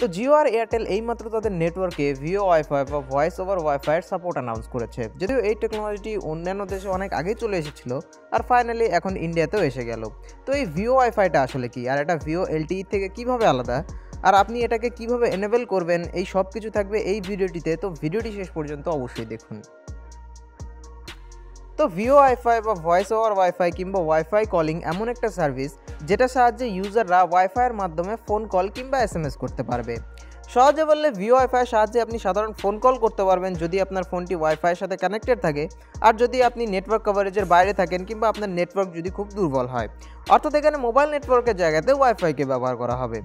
তো জিও আর এয়ারটেল এইমাত্র তাদের নেটওয়ার্কে ভিও, ওয়াইফাই বা ভয়েস ওভার ওয়াইফাইয়ের সাপোর্ট অ্যানাউন্স করেছে। যদিও এই টেকনোলজিটি অন্যান্য দেশে অনেক আগেই চলে এসেছিল, আর ফাইনালি এখন ইন্ডিয়াতেও এসে গেল। তো এই ভিও, ওয়াইফাইটা আসলে কি? আর এটা ভিও, এলটিই থেকে কীভাবে আলাদা? আর আপনি এটাকে কীভাবে এনেবেল করবেন? এই সব কিছু থাকবে এই ভিডিওটিতে। তো ভিডিওটি শেষ পর্যন্ত অবশ্যই দেখুন। তো ভিও, ওয়াইফাই বা ভয়েস ওভার ওয়াইফাই কিংবা ওয়াইফাই কলিং এমন একটা সার্ভিস যেটা সাহায্যে ইউজাররা ওয়াইফাইয়ের মাধ্যমে ফোন কল কিংবা এস করতে পারবে। সহজে বললে ভিও ওয়াইফাইয়ের সাহায্যে আপনি সাধারণ ফোন কল করতে পারবেন যদি আপনার ফোনটি ওয়াইফাইয়ের সাথে কানেক্টেড থাকে। আর যদি আপনি নেটওয়ার্ক কভারেজের বাইরে থাকেন কিংবা আপনার নেটওয়ার্ক যদি খুব দুর্বল হয়। অর্থাৎ এখানে মোবাইল নেটওয়ার্কের জায়গাতে ওয়াইফাইকে ব্যবহার করা হবে।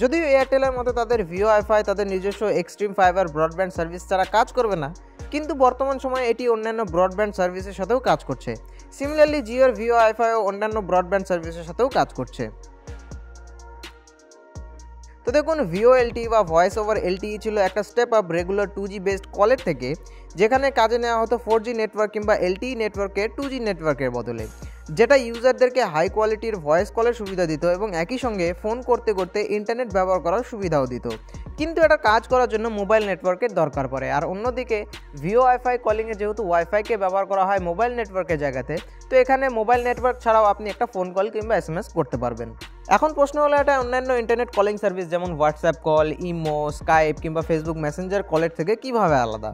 যদিও এয়ারটেলের মতো তাদের ভিও ওয়াইফাই তাদের নিজস্ব এক্সট্রিম ফাইবার ব্রডব্যান্ড সার্ভিস ছাড়া কাজ করবে না। কিন্তু বর্তমান সময়ে এটি অন্যান্য ব্রডব্যান্ড সার্ভিসের সাথেও কাজ করছে। সিমিলারলি জিওর ভিও আইফাই ও অন্যান্য ব্রডব্যান্ড সার্ভিসের সাথেও কাজ করছে। তো দেখুন ভিও এলটি বা ভয়েস ওভার এলটিই ছিল একটা step up regular two G based কলের থেকে, যেখানে কাজে নেওয়া হতো ফোর জি নেটওয়ার্ক কিংবা এলটিই নেটওয়ার্কের টু জি নেটওয়ার্কের বদলে। যেটা ইউজারদেরকে হাই কোয়ালিটির ভয়েস কলের সুবিধা দিত এবং একই সঙ্গে ফোন করতে করতে ইন্টারনেট ব্যবহার করার সুবিধাও দিত। কিন্তু এটা কাজ করার জন্য মোবাইল নেটওয়ার্কের দরকার পড়ে। আর অন্যদিকে ভিও ওয়াইফাই কলিংয়ে যেহেতু ওয়াইফাইকে ব্যবহার করা হয় মোবাইল নেটওয়ার্কের জায়গাতে, তো এখানে মোবাইল নেটওয়ার্ক ছাড়াও আপনি একটা ফোন কল কিংবা এস করতে পারবেন। এখন প্রশ্ন হলো এটা অন্যান্য ইন্টারনেট কলিং সার্ভিস যেমন হোয়াটসঅ্যাপ কল ইমো স্কাইপ কিংবা ফেসবুক মেসেঞ্জার কলের থেকে কীভাবে আলাদা?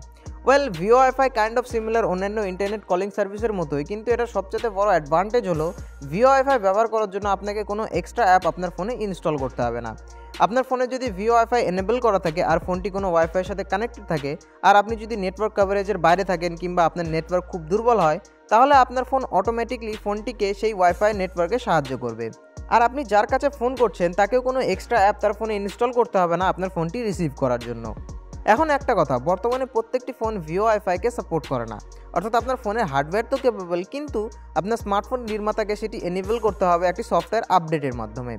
Well VO wifi kind of similar অন্যান্য ইন্টারনেট কলিং সার্ভিসের মতোই, কিন্তু এটা সবচেয়ে বড় অ্যাডভান্টেজ হলো ভিও ওয়াইফাই ব্যবহার করার জন্য আপনাকে কোনো এক্সট্রা অ্যাপ আপনার ফোনে ইনস্টল করতে হবে না। আপনার ফোনে যদি ভিও ওয়াইফাই এনেবল করা থাকে আর ফোনটি কোনো ওয়াইফাইয়ের সাথে কানেক্টেড থাকে, আর আপনি যদি নেটওয়ার্ক কভারেজের বাইরে থাকেন কিংবা আপনার নেটওয়ার্ক খুব দুর্বল হয়, তাহলে আপনার ফোন অটোমেটিকলি ফোনটিকে সেই ওয়াইফাই নেটওয়ার্কে সাহায্য করবে। আর আপনি যার কাছে ফোন করছেন, তাকেও কোনো এক্সট্রা অ্যাপ তার ফোনে ইনস্টল করতে হবে না আপনার ফোনটি রিসিভ করার জন্য। এখন একটা কথা, বর্তমানে প্রত্যেকটি ফোন ভিও ওয়াইফাইকে সাপোর্ট করে না। অর্থাৎ আপনার ফোনের হার্ডওয়্যার তো কেপেবল কিন্তু আপনার স্মার্টফোন নির্মাতাকে সেটি এনেবল করতে হবে একটি সফটওয়্যার আপডেটের মাধ্যমে।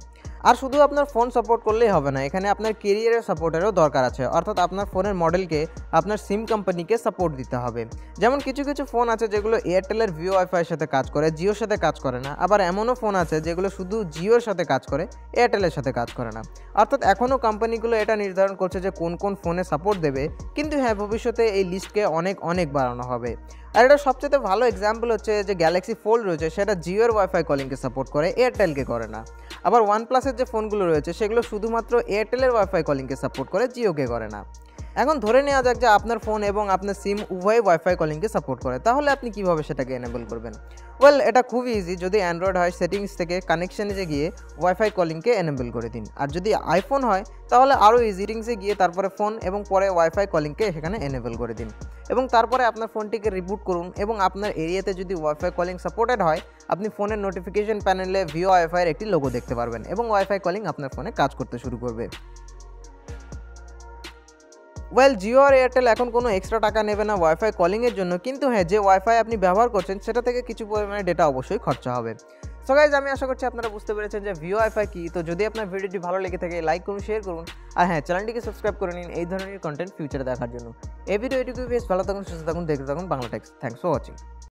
আর শুধু আপনার ফোন সাপোর্ট করলেই হবে না, এখানে আপনার কেরিয়ারের সাপোর্টেরও দরকার আছে। অর্থাৎ আপনার ফোনের মডেলকে আপনার সিম কোম্পানিকে সাপোর্ট দিতে হবে। যেমন কিছু কিছু ফোন আছে যেগুলো এয়ারটেলের ভিও ওয়াইফাইয়ের সাথে কাজ করে জিওর সাথে কাজ করে না। আবার এমনও ফোন আছে যেগুলো শুধু জিওর সাথে কাজ করে এয়ারটেলের সাথে কাজ করে না। অর্থাৎ এখনও কোম্পানিগুলো এটা নির্ধারণ করছে যে কোন কোন ফোনে সাপোর্ট দেবে। কিন্তু হ্যাঁ ভবিষ্যতে এই লিস্টকে অনেক অনেক বাড়ানো হবে। আর এটা সবচেয়ে ভালো এক্সাম্পল হচ্ছে যে গ্যালাক্সি ফোল্ড রয়েছে, সেটা জিওর ওয়াইফাই কলিংকে সাপোর্ট করে এয়ারটেলকে করে না। আবার ওয়ান প্লাসের যে ফোনগুলো রয়েছে, সেগুলো শুধুমাত্র এয়ারটেলের ওয়াইফাই কলিংকে সাপোর্ট করে জিওকে করে না। এখন ধরে নেওয়া যাক যে আপনার ফোন এবং আপনার সিম উভয় ওয়াইফাই কলিংকে সাপোর্ট করে। তাহলে আপনি কীভাবে সেটাকে এনেবল করবেন? ওয়েল এটা খুবই ইজি যদি অ্যান্ড্রয়েড হয় সেটিংস থেকে কানেকশানে গিয়ে ওয়াইফাই কলিংকে এনেবল করে দিন। আর যদি আইফোন হয়, তাহলে আরও ইজি রিংসে গিয়ে তারপরে ফোন এবং পরে ওয়াইফাই কলিংকে সেখানে এনেবল করে দিন। এবং তারপরে আপনার ফোনটিকে রিবুট করুন এবং আপনার এরিয়াতে যদি ওয়াইফাই কলিং সাপোর্টেড হয়, আপনি ফোনের নোটিফিকেশন প্যানেলে ভিও ওয়াইফাইয়ের একটি লোগো দেখতে পারবেন এবং ওয়াইফাই কলিং আপনার ফোনে কাজ করতে শুরু করবে। ওয়েল জিও আর এয়ারটেল এখন কোনো এক্সট্রা টাকা নেবে না ওয়াইফাই কলিংয়ের জন্য। কিন্তু হ্যাঁ যে ওয়াইফাই আপনি ব্যবহার করছেন, সেটা থেকে কিছু পরিমাণে ডেটা অবশ্যই খরচা হবে। সো গাইজ আমি আশা করছি আপনারা বুঝতে পেরেছেন যে ভিও ওয়াইফাই কী। তো যদি আপনার ভিডিওটি ভালো লেগে থাকে লাইক করুন শেয়ার করুন। আর হ্যাঁ চ্যানেলটিকে সাবস্ক্রাইব করে নিন এই ধরনের কন্টেন্ট ফিউচারে দেখার জন্য। এই ভিডিও এটুকু বেশ ভালো থাকুন, সুস্থ থাকুন, দেখতে থাকুন Bangla techs thanks for watching